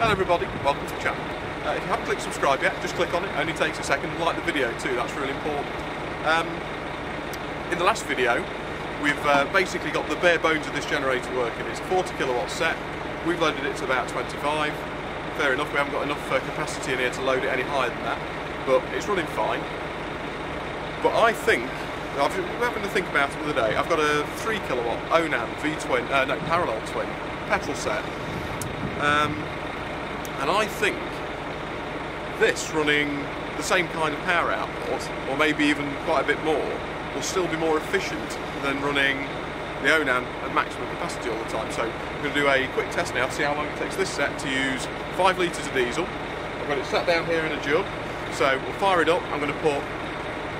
Hello everybody, welcome to the channel. Uh, if you haven't clicked subscribe yet, just click on it, only takes a second, like the video too, that's really important. Um, in the last video, we've uh, basically got the bare bones of this generator working. It's a 40 kilowatt set, we've loaded it to about 25. Fair enough, we haven't got enough uh, capacity in here to load it any higher than that, but it's running fine. But I think, I've been having to think about it the other day, I've got a 3 kilowatt Onan V twin, uh, no, parallel twin petrol set. Um, and I think this running the same kind of power output, or maybe even quite a bit more, will still be more efficient than running the Onan at maximum capacity all the time. So I'm going to do a quick test now see how long it takes this set to use 5 litres of diesel. I've got it sat down here in a jug, so we'll fire it up. I'm going to put,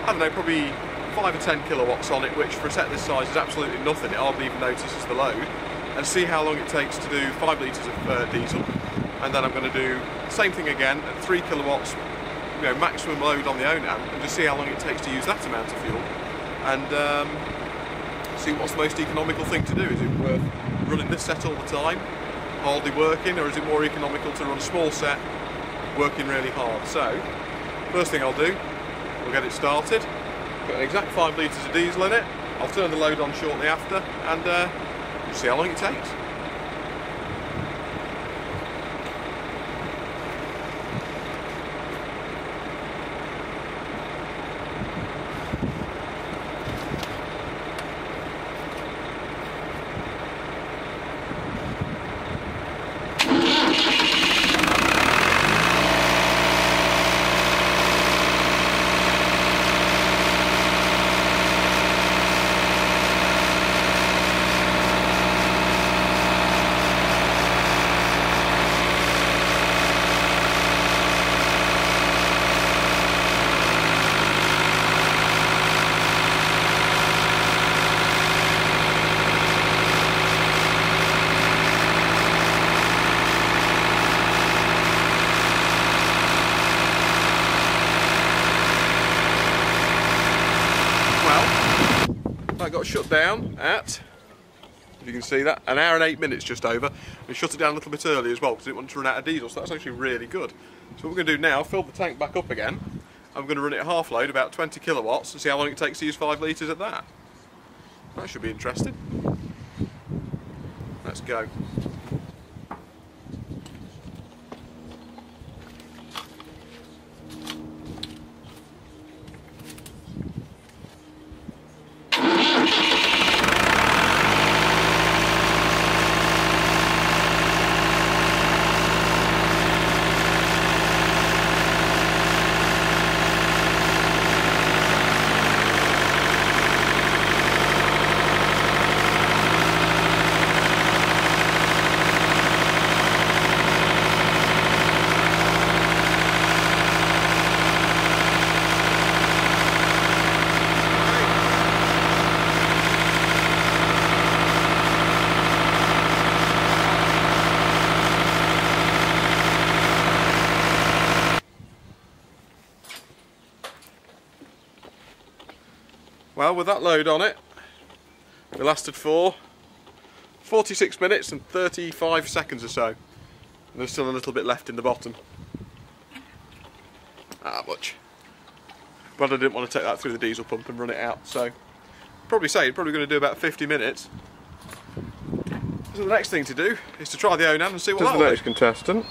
I don't know, probably 5 or 10 kilowatts on it, which for a set this size is absolutely nothing. It hardly even notices the load. And see how long it takes to do 5 litres of uh, diesel and then I'm going to do the same thing again at 3 kilowatts you know, maximum load on the Onan and just see how long it takes to use that amount of fuel and um, see what's the most economical thing to do. Is it worth running this set all the time, hardly working, or is it more economical to run a small set, working really hard? So, first thing I'll do, we'll get it started, put an exact 5 litres of diesel in it, I'll turn the load on shortly after and uh, see how long it takes. Well, that got shut down at, if you can see that, an hour and eight minutes just over. We shut it down a little bit early as well because it wanted to run out of diesel, so that's actually really good. So what we're going to do now, fill the tank back up again. I'm going to run it half load, about 20 kilowatts, and see how long it takes to use 5 litres at that. That should be interesting. Let's go. Well, with that load on it, it lasted for 46 minutes and 35 seconds or so. And there's still a little bit left in the bottom. Ah, much. But I didn't want to take that through the diesel pump and run it out, so probably say it's probably going to do about 50 minutes. So the next thing to do is to try the Onan and see what This is the next contestant.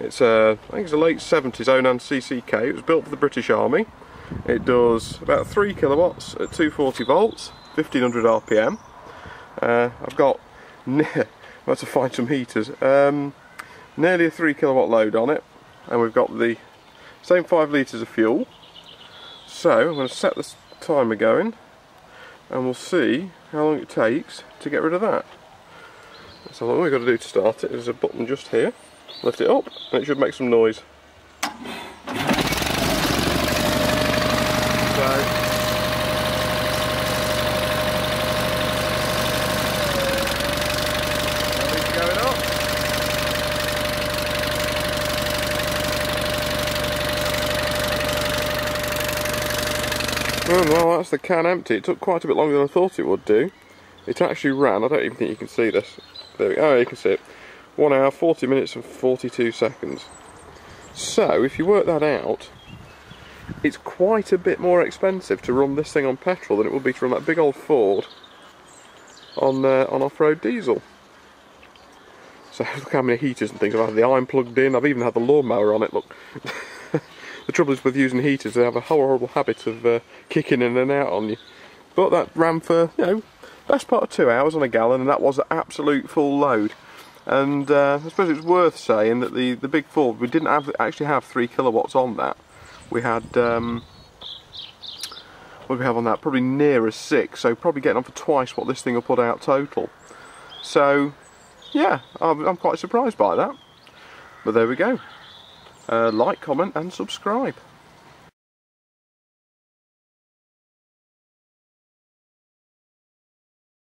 It's a, I think it's a late 70s Onan CCK. It was built for the British Army. It does about 3 kilowatts at 240 volts, 1500 RPM. Uh, I've got, I've had to find some heaters, um, nearly a 3 kilowatt load on it. And we've got the same 5 litres of fuel. So I'm going to set the timer going and we'll see how long it takes to get rid of that. So all we've got to do to start it is a button just here. Lift it up and it should make some noise. So Everything's going up. Oh, well, that's the can empty. It took quite a bit longer than I thought it would do. It actually ran, I don't even think you can see this. There we go, oh, you can see it. 1 hour, 40 minutes and 42 seconds. So, if you work that out, it's quite a bit more expensive to run this thing on petrol than it would be to run that big old Ford on uh, on off-road diesel. So look how many heaters and things I've had the iron plugged in. I've even had the lawnmower on it. Look, the trouble is with using heaters, they have a horrible habit of uh, kicking in and out on you. But that ran for you know best part of two hours on a gallon, and that was an absolute full load. And uh, I suppose it's worth saying that the the big Ford we didn't have actually have three kilowatts on that. We had um, what do we have on that? Probably nearer six, so probably getting on for twice what this thing will put out total. So yeah, I'm, I'm quite surprised by that. But there we go. Uh, like, comment and subscribe.